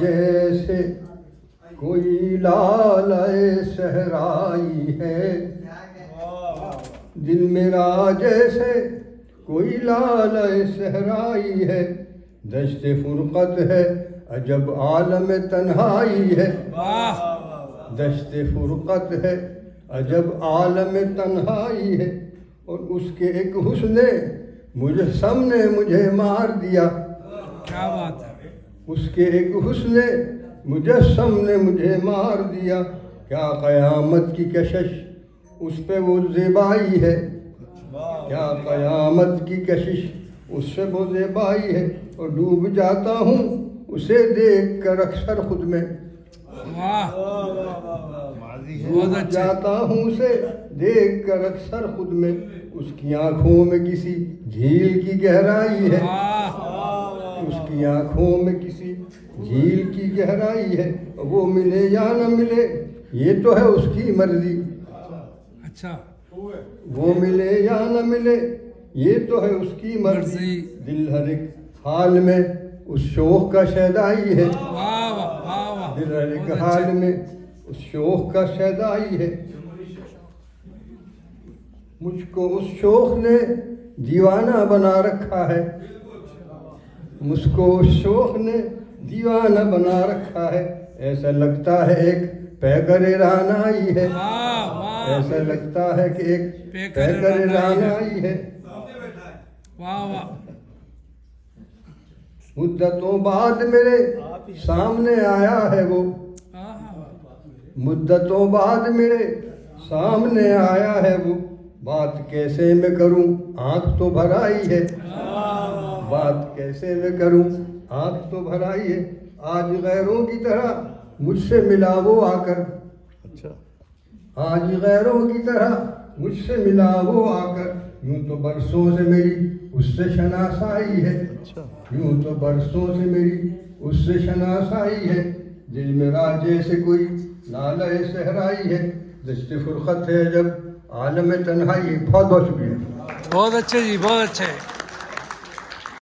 جیسے کوئی لال صحرائی ہے۔ دل میرا جیسے کوئی لال صحرائی ہے۔ دشت فرقت ہے، عجب عالم تنہائی ہے۔ دشت فرقت ہے، عجب عالم تنہائی ہے۔ اور اس کے ایک حسن مجھے، سم نے مجھے مار دیا۔ کیا بات ہے؟ اس کے ایک حسن مجسم نے مجھے مار دیا۔ کیا قیامت کی کشش اس پہ وہ زیبائی ہے؟ کیا قیامت کی کشش اس پہ وہ زیبائی ہے؟ اور ڈوب جاتا ہوں اسے دیکھ کر اکثر خود میں۔ ڈوب جاتا ہوں اسے دیکھ کر اکثر خود میں۔ اس کی آنکھوں میں کسی جھیل کی گہرائی ہے۔ اس کی آنکھوں میں کسی جھیل کی گہرائی ہے وہ ملے یا نہ ملے یہ تو ہے اس کی مرضی۔ اچھا۔ وہ ملے یا نہ ملے یہ تو ہے اس کی مرضی۔ دل ہر ایک حال میں اس شوق کا شیدائی ہے۔ دل ہر ایک بہت حال اچھا میں اس شوق کا شیدائی ہے۔ مجھ کو اس شوق نے دیوانہ بنا رکھا ہے۔ مجھ کو شوق نے دیوانہ بنا رکھا ہے۔ ایسا لگتا ہے ایک پیکر رانائی ہے۔ ایسا لگتا ہے کہ ایک پیکر پیکر رانائی ہے۔ مدتوں بعد میرے سامنے آیا ہے وہ۔ آہا۔ مدتوں بعد میرے سامنے آیا ہے وہ۔ بات کیسے میں کروں؟ آنکھ تو بھرائی ہے۔ بات کیسے میں کروں؟ آنکھ تو بھرائی ہے۔ آج غیروں کی طرح مجھ سے ملا وہ آ کر۔ آج غیروں کی طرح مجھ سے ملا وہ آ کر۔ یوں تو برسوں سے میری اس سے شناسائی ہے۔ یوں تو برسوں سے میری اس سے شناسائی ہے۔ دل میرا جیسے کوئی لالہ صحرائی ہے۔ دست فرقت ہے جب عالم تنہائی۔ بہت بہت شکریہ۔ بہت اچھے جی بہت اچھے۔